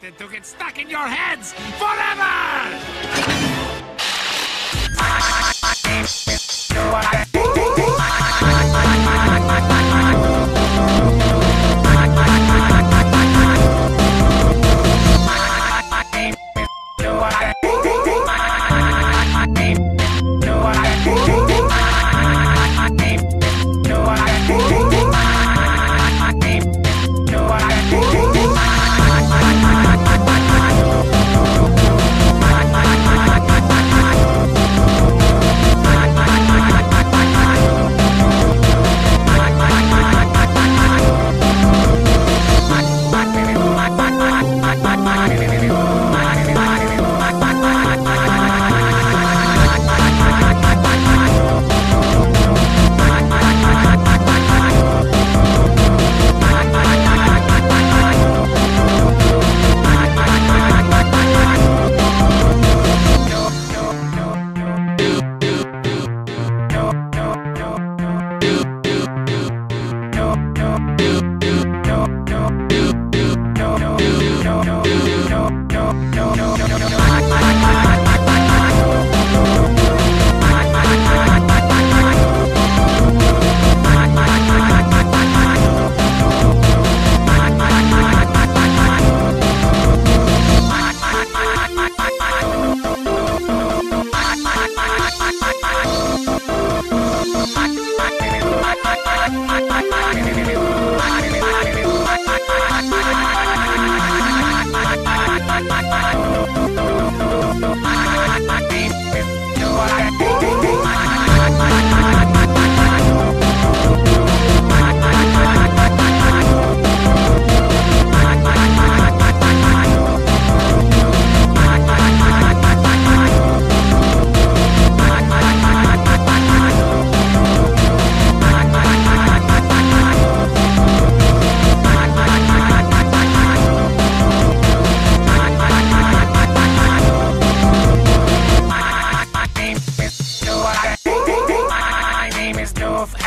to get stuck in your heads forever!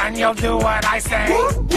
And you'll do what I say.